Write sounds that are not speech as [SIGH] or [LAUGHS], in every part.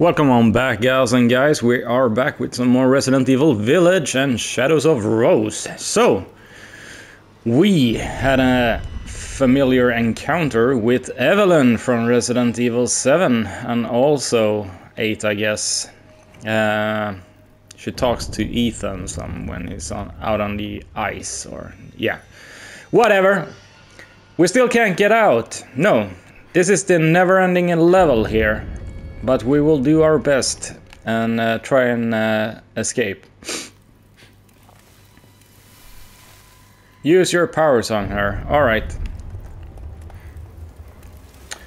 Welcome on back, gals and guys. We are back with some more Resident Evil Village and Shadows of Rose. So, we had a familiar encounter with Evelyn from Resident Evil 7 and also 8, I guess. Uh, she talks to Ethan some when he's on, out on the ice, or yeah, whatever. We still can't get out. No, this is the never-ending level here but we will do our best and uh, try and uh, escape. Use your powers on her. Alright.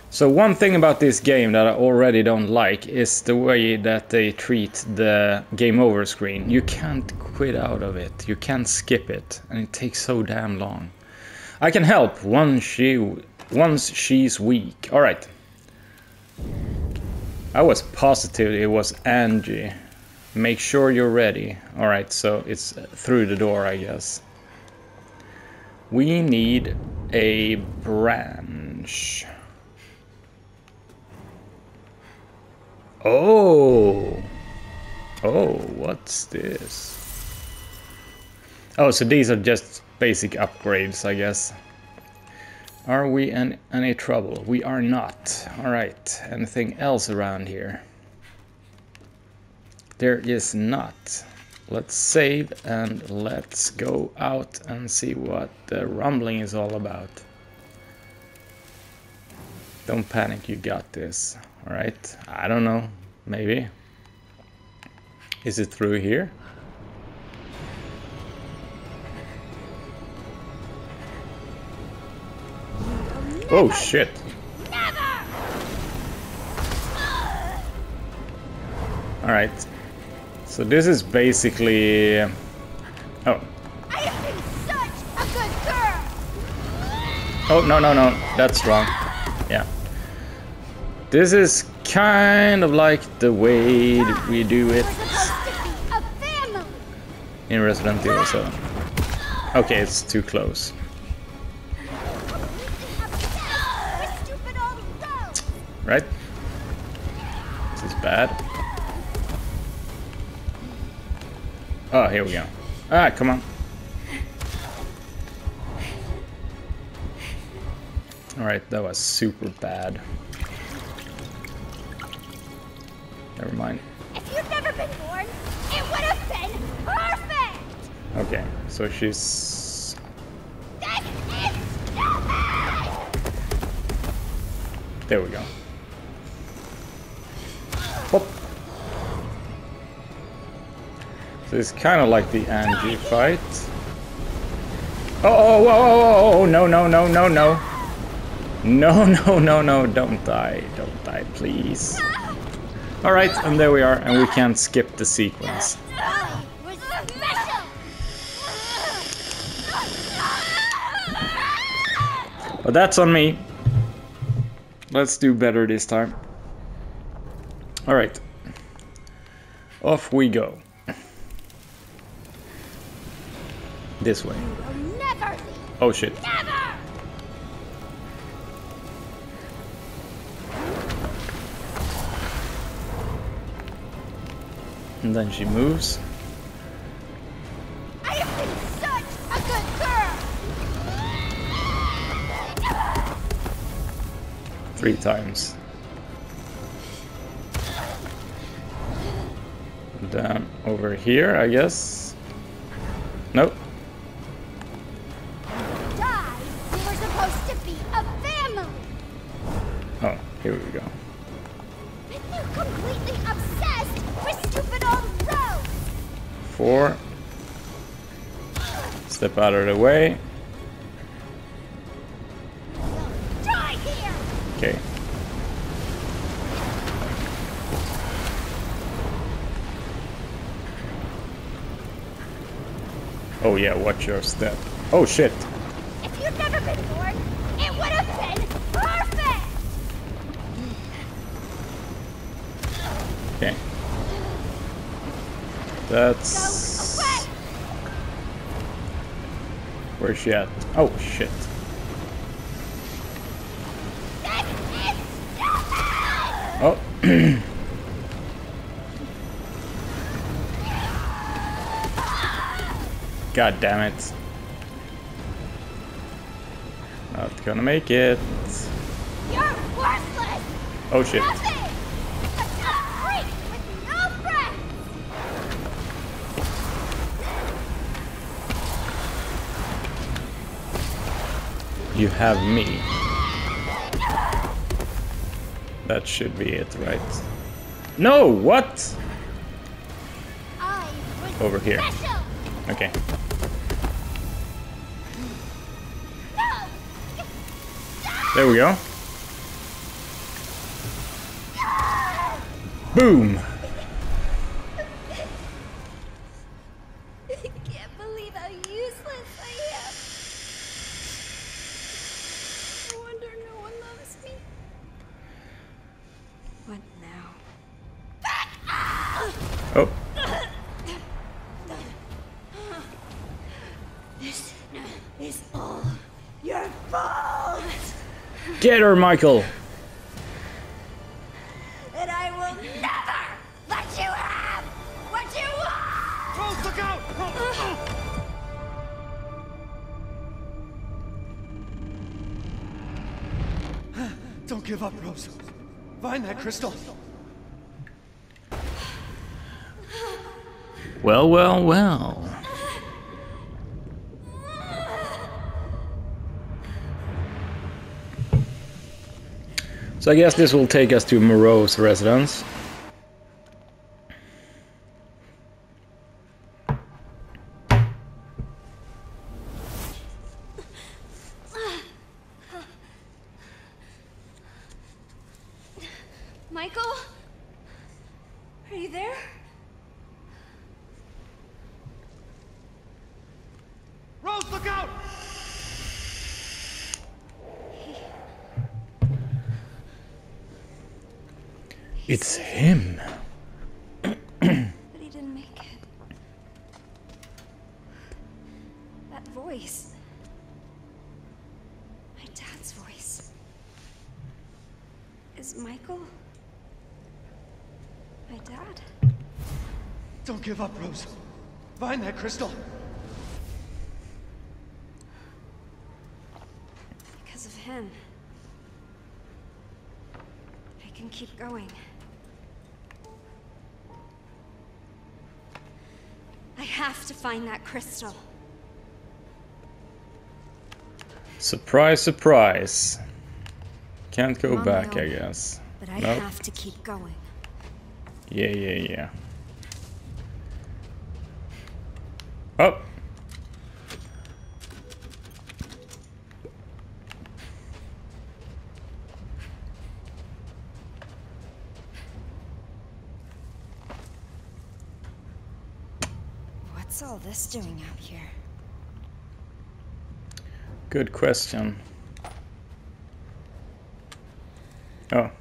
So one thing about this game that I already don't like is the way that they treat the game over screen. You can't quit out of it. You can't skip it. And it takes so damn long. I can help once she once she's weak. Alright. I was positive it was Angie. Make sure you're ready. Alright, so it's through the door, I guess. We need a branch. Oh! Oh, what's this? Oh, so these are just basic upgrades, I guess. Are we in any trouble? We are not. Alright, anything else around here? There is not. Let's save and let's go out and see what the rumbling is all about. Don't panic, you got this. Alright, I don't know. Maybe. Is it through here? Oh shit. Alright. So this is basically... Uh, oh. Oh, no, no, no. That's wrong. Yeah. This is kind of like the way we do it in Resident Evil 7. Okay, it's too close. Bad. Oh, here we go. Ah, come on. Alright, that was super bad. Never mind. If you'd never been born, it would have been perfect! Okay, so she's... That is stupid! There we go. So it's kind of like the Angie fight. Oh, oh, whoa, whoa, whoa, no, no, no, no, no. No, [LAUGHS] no, no, no, don't die. Don't die, please. Alright, and there we are, and we can't skip the sequence. But that's on me. Let's do better this time. Alright. Off we go. This way. Oh shit. Never! And then she moves. I have been such a good girl! three times. Then over here, I guess. Nope. Step out of the way. Okay. Oh yeah, watch your step. Oh shit. If you'd never been born, it would have been perfect! Okay. That's Where's she at? Oh, shit. Oh. [CLEARS THROAT] God damn it. Not gonna make it. You're worthless. Oh shit. Nothing. You have me. That should be it, right? No, what? Over here. Okay. There we go. Boom! I can't believe how useless I am. No wonder no one loves me. What now? Oh, This is all your fault! Get her, Michael! And I will never let you have what you want! Rose, look out! [SIGHS] Don't give up, Rose. Find that crystal. Well, well, well. So I guess this will take us to Moreau's residence. Michael? Are you there? It's him. But he didn't make it. That voice. My dad's voice. Is Michael. my dad? Don't give up, Rose. Find that crystal. Because of him. I can keep going. Have to find that crystal. Surprise, surprise. Can't go Mom, back, no. I guess. But I Nope. have to keep going. Yeah, yeah, yeah. Oh! What's all this doing out here? Good question. Oh.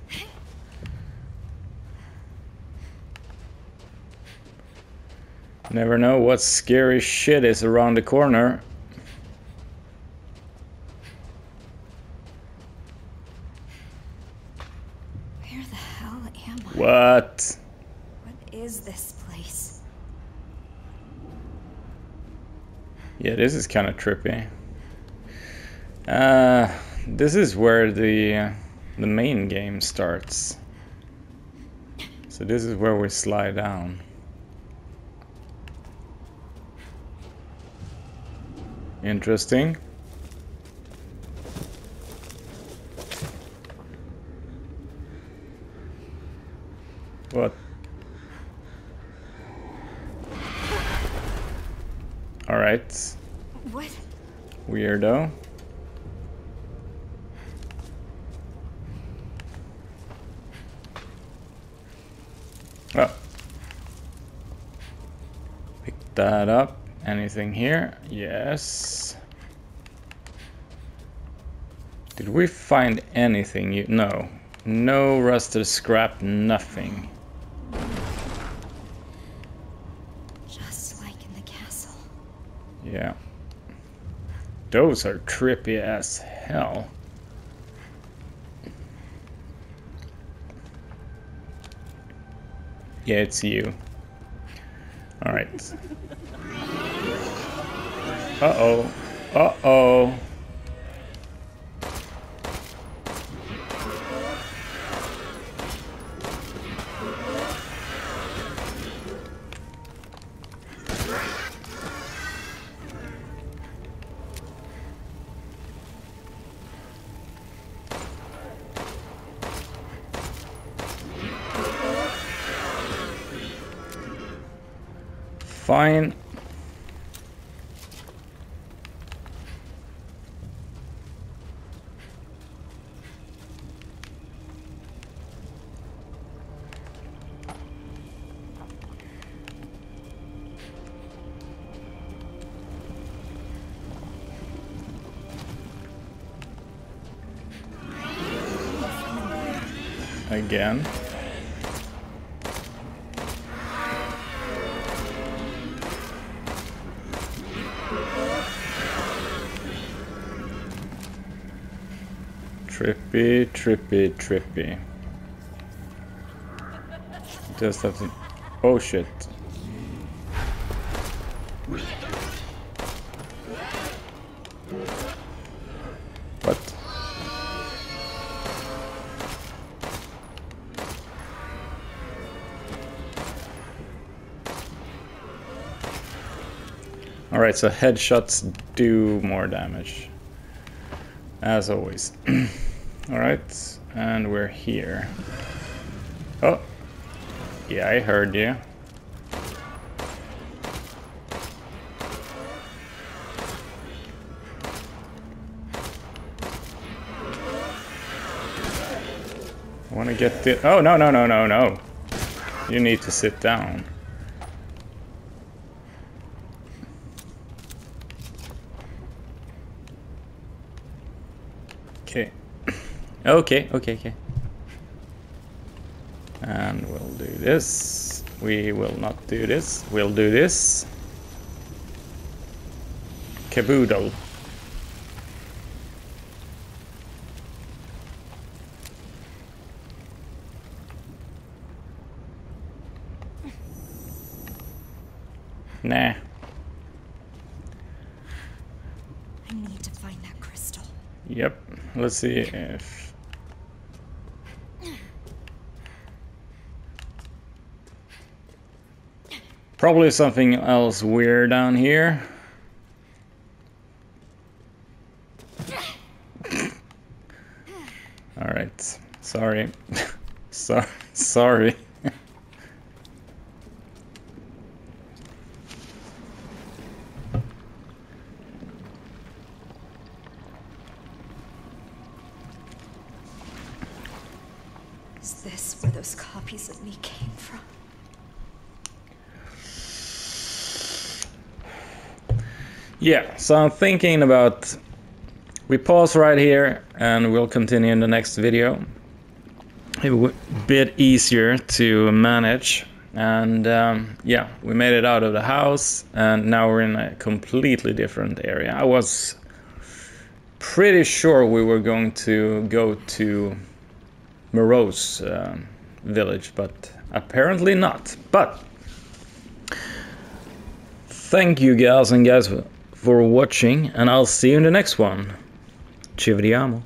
Never know what scary shit is around the corner. Where the hell am I? What? What is this place? Yeah, this is kind of trippy. Uh, this is where the the main game starts. So this is where we slide down. Interesting. What? All right. Weirdo. Oh. Pick that up. Anything here? Yes. Did we find anything? You no. No rusted scrap, nothing. Just like in the castle. Yeah. Those are trippy as hell. Yeah, it's you. Alright. Uh-oh. Uh-oh. Again. Trippy, trippy, trippy. Just to... Oh shit. What? Alright, so headshots do more damage. As always. [CLEARS THROAT] Alright, and we're here. Oh! Yeah, I heard you. I wanna get the- Oh, no, no, no, no, no! You need to sit down. Okay. Okay, okay, okay. And we'll do this. We will not do this. We'll do this. Caboodle. Nah. I need to find that crystal. Yep. Let's see if. Probably something else weird down here. Alright. Sorry. so [LAUGHS] sorry. Is this where those copies of me came from? Yeah, so I'm thinking about we pause right here and we'll continue in the next video. A bit easier to manage and um, yeah, we made it out of the house and now we're in a completely different area. I was pretty sure we were going to go to Moreau's um village, but apparently not. But thank you, gals and guys, for watching, and I'll see you in the next one. Ci vediamo.